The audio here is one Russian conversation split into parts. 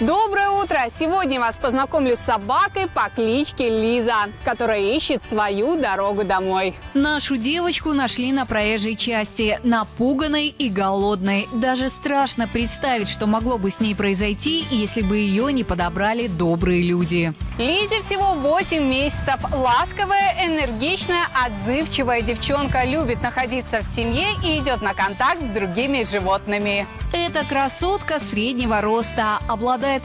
Доброе друзья! Сегодня вас познакомлю с собакой по кличке Лиза, которая ищет свою дорогу домой. Нашу девочку нашли на проезжей части, напуганной и голодной. Даже страшно представить, что могло бы с ней произойти, если бы ее не подобрали добрые люди. Лизе всего 8 месяцев. Ласковая, энергичная, отзывчивая девчонка. Любит находиться в семье и идет на контакт с другими животными. Эта красотка среднего роста, обладает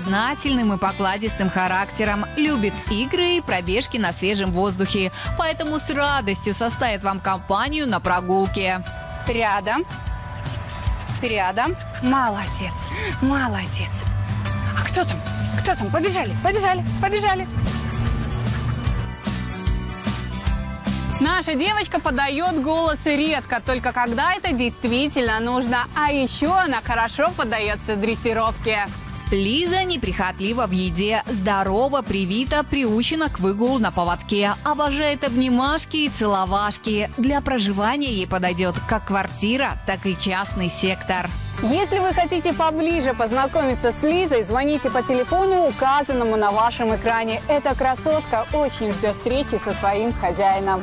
любознательным и покладистым характером, любит игры и пробежки на свежем воздухе, поэтому с радостью составит вам компанию на прогулке. Рядом. Рядом. Молодец. Молодец. А кто там? Кто там? Побежали, побежали, побежали. Наша девочка подает голос редко, только когда это действительно нужно. А еще она хорошо поддается дрессировке. Лиза неприхотлива в еде, здорово, привита, приучена к выгулу на поводке, обожает обнимашки и целовашки. Для проживания ей подойдет как квартира, так и частный сектор. Если вы хотите поближе познакомиться с Лизой, звоните по телефону, указанному на вашем экране. Эта красотка очень ждет встречи со своим хозяином.